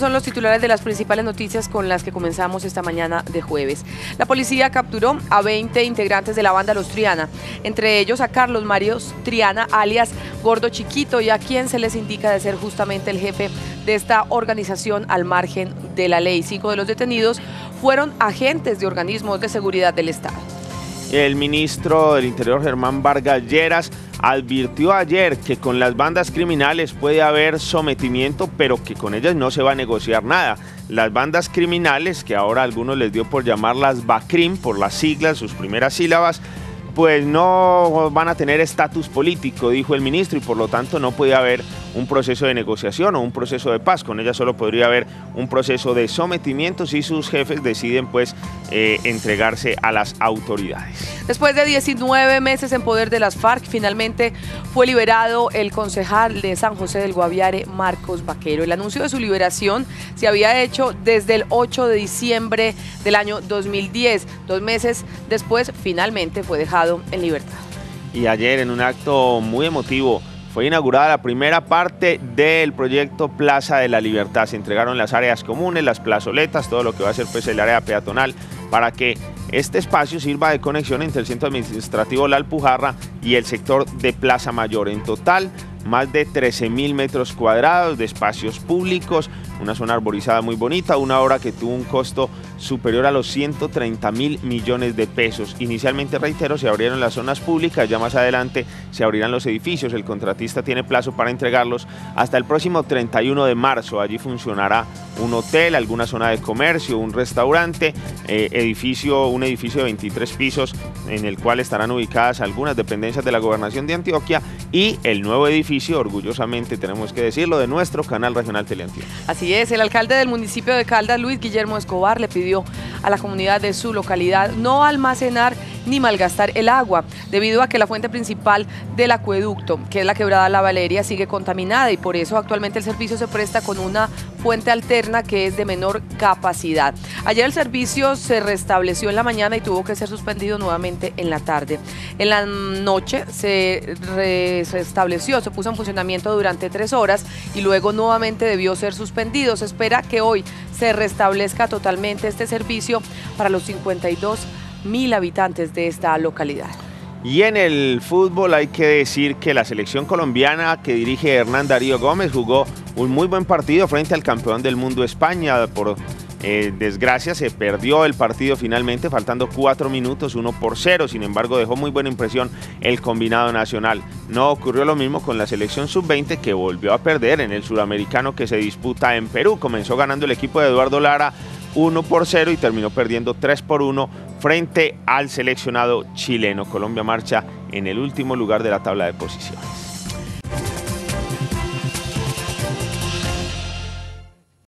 son los titulares de las principales noticias con las que comenzamos esta mañana de jueves. La policía capturó a 20 integrantes de la banda Los Triana, entre ellos a Carlos Mario Triana, alias Gordo Chiquito, y a quien se les indica de ser justamente el jefe de esta organización al margen de la ley. Cinco de los detenidos fueron agentes de organismos de seguridad del Estado. El ministro del Interior, Germán Vargas Lleras, advirtió ayer que con las bandas criminales puede haber sometimiento, pero que con ellas no se va a negociar nada. Las bandas criminales, que ahora algunos les dio por llamarlas BACRIM, por las siglas, sus primeras sílabas, pues no van a tener estatus político, dijo el ministro, y por lo tanto no puede haber un proceso de negociación o un proceso de paz. Con ella solo podría haber un proceso de sometimiento si sus jefes deciden pues eh, entregarse a las autoridades. Después de 19 meses en poder de las FARC, finalmente fue liberado el concejal de San José del Guaviare, Marcos Vaquero. El anuncio de su liberación se había hecho desde el 8 de diciembre del año 2010. Dos meses después, finalmente fue dejado en libertad. Y ayer, en un acto muy emotivo, fue inaugurada la primera parte del proyecto Plaza de la Libertad. Se entregaron las áreas comunes, las plazoletas, todo lo que va a ser pues, el área peatonal para que este espacio sirva de conexión entre el centro administrativo La Alpujarra y el sector de Plaza Mayor. En total, más de 13 mil metros cuadrados de espacios públicos, una zona arborizada muy bonita, una obra que tuvo un costo superior a los 130 mil millones de pesos. Inicialmente, reitero, se abrieron las zonas públicas, ya más adelante se abrirán los edificios, el contratista tiene plazo para entregarlos hasta el próximo 31 de marzo. Allí funcionará un hotel, alguna zona de comercio, un restaurante, eh, edificio, un edificio de 23 pisos en el cual estarán ubicadas algunas dependencias de la gobernación de Antioquia y el nuevo edificio, orgullosamente tenemos que decirlo, de nuestro canal regional Teleantioquia. Así el alcalde del municipio de Caldas, Luis Guillermo Escobar, le pidió a la comunidad de su localidad no almacenar ni malgastar el agua, debido a que la fuente principal del acueducto, que es la quebrada La Valeria, sigue contaminada y por eso actualmente el servicio se presta con una fuente alterna que es de menor capacidad. Ayer el servicio se restableció en la mañana y tuvo que ser suspendido nuevamente en la tarde. En la noche se restableció, se puso en funcionamiento durante tres horas y luego nuevamente debió ser suspendido. Se espera que hoy se restablezca totalmente este servicio para los 52 mil habitantes de esta localidad. Y en el fútbol hay que decir que la selección colombiana que dirige Hernán Darío Gómez jugó un muy buen partido frente al campeón del mundo España. Por eh, desgracia se perdió el partido finalmente, faltando cuatro minutos, uno por cero. Sin embargo, dejó muy buena impresión el combinado nacional. No ocurrió lo mismo con la selección sub-20 que volvió a perder en el sudamericano que se disputa en Perú. Comenzó ganando el equipo de Eduardo Lara 1 por 0 y terminó perdiendo 3 por 1 frente al seleccionado chileno. Colombia marcha en el último lugar de la tabla de posiciones.